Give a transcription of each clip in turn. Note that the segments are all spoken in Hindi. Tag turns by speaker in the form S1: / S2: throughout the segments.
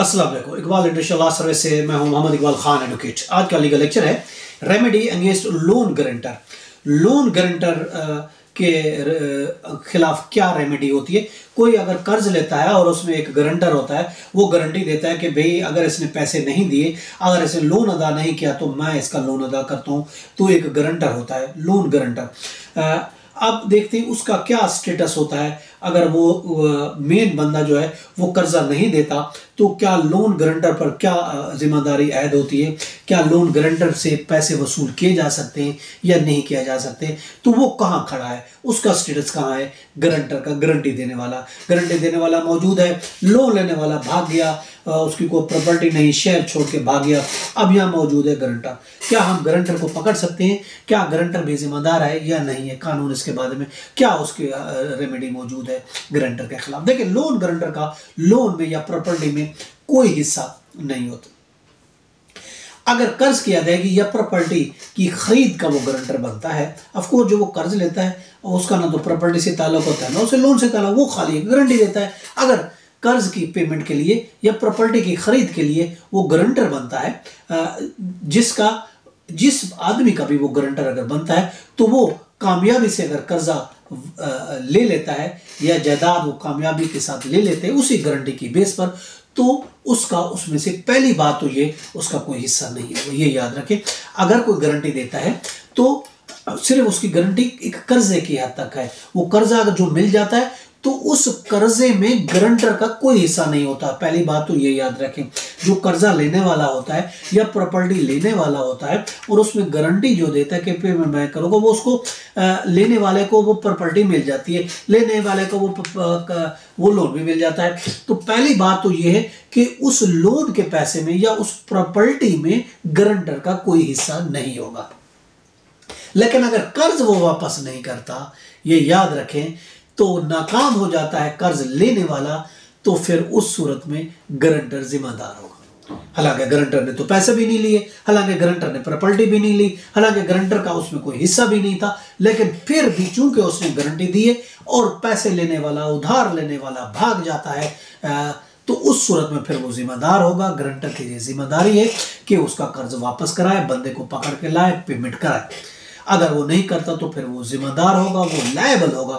S1: वालेकुम। इकबाल इंटरनेशनल सर्विस से मैं हूँ मोहम्मद इकबाल खान एडवोकेट आज का लीगल लेक्चर है remedy against loan guarantor loan guarantor के खिलाफ क्या रेमेडी होती है? कोई अगर कर्ज लेता है और उसमें एक गारंटर होता है, वो गारंटी देता है कि भाई, अगर इसने पैसे नहीं दिए, अगर इसे लोन अदा नहीं किया तो मैं इसका लोन अदा करता हूँ। तो एक गारंटर होता है लोन गारंटर अब देखते हैं उसका क्या स्टेटस होता है। अगर वो मेन बंदा जो है, वो कर्जा नहीं देता तो क्या लोन गारंटर पर क्या ज़िम्मेदारी ऐद होती है? क्या लोन गारंटर से पैसे वसूल किए जा सकते हैं या नहीं किया जा सकते? तो वो कहाँ खड़ा है? उसका स्टेटस कहाँ है? गारंटर का गारंटी देने वाला। गारंटी देने वाला मौजूद है। लोन लेने वाला भाग गया। उसकी कोई प्रॉपर्टी नहीं शेयर छोड़ के भाग गया। अब यहाँ मौजूद है गारंटर क्या हम गारंटर को पकड़ सकते हैं? क्या गारंटर भी जिम्मेदार है या नहीं है? कानून इसके बारे में क्या उसकी रेमेडी मौजूद है गारंटर के खिलाफ? देखिए लोन गारंटर का लोन में या प्रॉपर्टी में कोई हिस्सा नहीं होता। अगर कर्ज की अदायगी या प्रॉपर्टी की खरीद का वो गारंटर बनता है अफकोर्स जो वो कर्ज लेता है, उसका ना तो प्रॉपर्टी से ताल्लुक होता है, ना उसे लोन से ताल्लुक, वो खाली गारंटी देता है। अगर कर्ज की पेमेंट के लिए, या प्रॉपर्टी की खरीद के लिए वो गारंटर बनता है जिसका, जिस आदमी का भी वो गारंटर अगर बनता है तो वो कामयाबी से अगर कर्जा ले लेता है, या जायदाद वो कामयाबी के साथ ले लेते हैं, उसी गारंटी की बेस पर तो उसका, उसमें से पहली बात तो ये, उसका कोई हिस्सा नहीं है। ये याद रखें, अगर कोई गारंटी देता है तो सिर्फ़ उसकी गारंटी एक कर्जे की हद तक है। वो कर्जा अगर जो मिल जाता है तो उस कर्जे में गारंटर का कोई हिस्सा नहीं होता। पहली बात तो ये याद रखें, जो कर्जा लेने वाला होता है या प्रॉपर्टी लेने वाला होता है, और उसमें गारंटी जो देता है कि पेमेंट मैं करूँगा, वो उसको लेने वाले को वो प्रॉपर्टी मिल जाती है। लेने वाले को वो वो लोन भी मिल जाता है। तो पहली बात तो ये है कि उस लोन के पैसे में या उस प्रॉपर्टी में गारंटर का कोई हिस्सा नहीं होगा। लेकिन अगर कर्ज वो वापस नहीं करता, ये याद रखें तो नाकाम हो जाता है कर्ज लेने वाला तो फिर उस सूरत में गारंटर जिम्मेदार होगा। हालाँकि गारंटर ने तो पैसे भी नहीं लिए, हालाँकि गारंटर ने प्रॉपर्टी भी नहीं ली, हालाँकि गारंटर का उसमें कोई हिस्सा भी नहीं था, लेकिन फिर भी चूँकि उसने गारंटी दी है और पैसे लेने वाला, उधार लेने वाला भाग जाता है तो उस सूरत में फिर वो जिम्मेदार होगा। गारंटर की ये ज़िम्मेदारी है कि उसका कर्ज वापस कराए, बंदे को पकड़ के लाए, पेमेंट कराए। अगर वो नहीं करता तो फिर वो जिम्मेदार होगा, वो लायबल होगा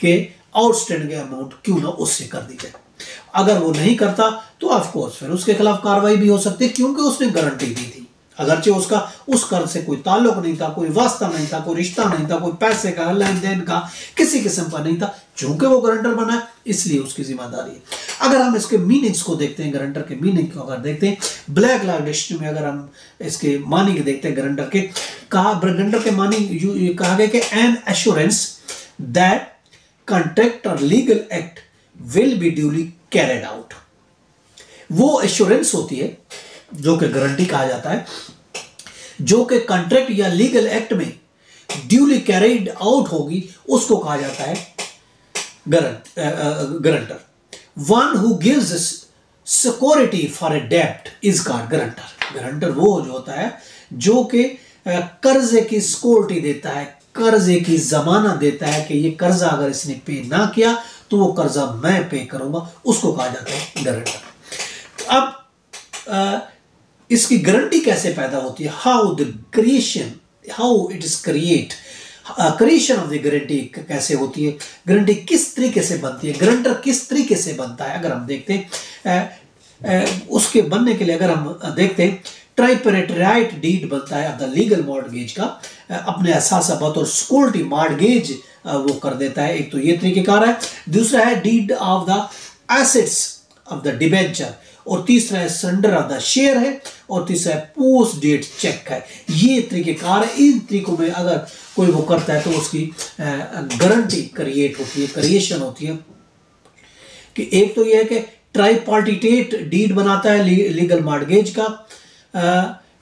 S1: कि आउटस्टैंडिंग अमाउंट क्यों ना उससे कर दी जाए। अगर वो नहीं करता तो ऑफकोर्स फिर उसके खिलाफ कार्रवाई भी हो सकती है, क्योंकि उसने गारंटी दी थी। अगरचे उसका, उस कर्ज से कोई ताल्लुक नहीं था, कोई वास्ता नहीं था, कोई रिश्ता नहीं था, कोई पैसे का लेन देन का, किसी किस्म का नहीं था, चूँकि वो गारंटर बना है, इसलिए उसकी ज़िम्मेदारी है। अगर हम इसके मीनिंग्स को देखते हैं गारंटर के मीनिंग को अगर देखते हैं ब्लैक लॉ डिक्शनरी में अगर हम इसके मानिंग देखते हैं गारंटर के, कहा गारंटर के मानिंग कहा गया कि एन एश्योरेंस दैट कंट्रैक्ट और legal act will be duly carried out वो एश्योरेंस होती है जो कि गारंटी कहा जाता है, जो कि कॉन्ट्रैक्ट या लीगल एक्ट में ड्यूली कैरिड आउट होगी, उसको कहा जाता है guarantor one who gives security for a dept is called guarantor guarantor वो जो होता है, जो कि कर्जे की सिक्योरिटी देता है, कर्जे की जमाना देता है कि ये कर्जा अगर इसने पे ना किया तो वो कर्जा मैं पे करूँगा, उसको कहा जाता है गारंटर अब इसकी गारंटी कैसे पैदा होती है? How the creation how it is create creation of the guarantee कैसे होती है? गारंटी किस तरीके से बनती है? गारंटर किस तरीके से बनता है? अगर हम देखते हैं उसके बनने के लिए अगर हम देखते हैं ट्राइपरेटराइट डीड बनता है द लीगल मॉडगेज का अपने एहसास और सिक्योरिटी मॉडगेज वो कर देता है। एक तो ये तरीकेकार है। दूसरा है deed of the assets of the debenture और तीसरा है सरेंडर ऑफ़ द शेयर है और तीसरा है पोस्ट डेट चेक है। ये तरीकेकार है, इन तरीकों में अगर कोई वो करता है तो उसकी गारंटी क्रिएट होती है क्रिएशन होती है। कि एक तो यह है कि ट्राई पार्टीटेट डीड बनाता है लीगल मार्गेज का।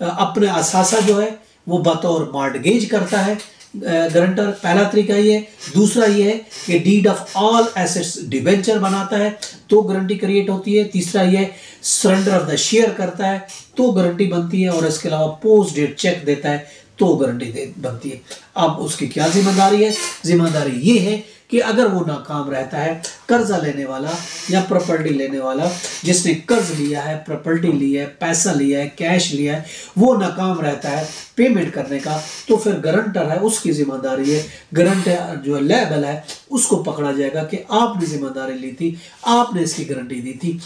S1: अपने असासा जो है, वो बतौर मार्डगेज करता है। गारंटर, पहला तरीका ये दूसरा ये है कि deed of all assets debenture बनाता है तो गारंटी क्रिएट होती है। तीसरा ये सरेंडर ऑफ़ द शेयर करता है तो गारंटी बनती है और इसके अलावा पोस्ट डेट चेक देता है तो गारंटी बनती है। अब उसकी क्या ज़िम्मेदारी है? ज़िम्मेदारी ये है कि अगर वो नाकाम रहता है, कर्जा लेने वाला या प्रॉपर्टी लेने वाला, जिसने कर्ज लिया है, प्रॉपर्टी लिया है, पैसा लिया है कैश लिया है, वो नाकाम रहता है पेमेंट करने का तो फिर गारंटर है, उसकी ज़िम्मेदारी है गारंटर जो लेबल है, उसको पकड़ा जाएगा कि आपने ज़िम्मेदारी ली थी, आपने इसकी गारंटी दी थी,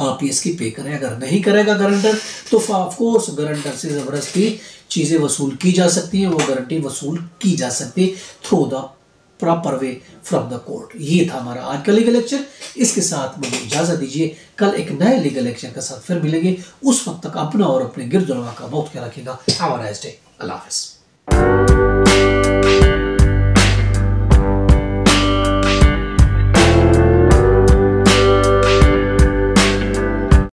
S1: आप ही इसकी पे करें। अगर नहीं करेगा गारंटर तो ऑफकोर्स गारंटर से ज़बरदस्ती चीज़ें वसूल की जा सकती हैं, वो गारंटी वसूल की जा सकती है through the proper way from the court ये था हमारा आज का लीगल लेक्चर इसके साथ मुझे इजाज़त दीजिए। कल एक नए लीगल लेक्चर के साथ फिर मिलेंगे। उस वक्त तक अपना और अपने गिरद का बहुत ख्याल रखेगा हमारा अल्लाह हाफिज़।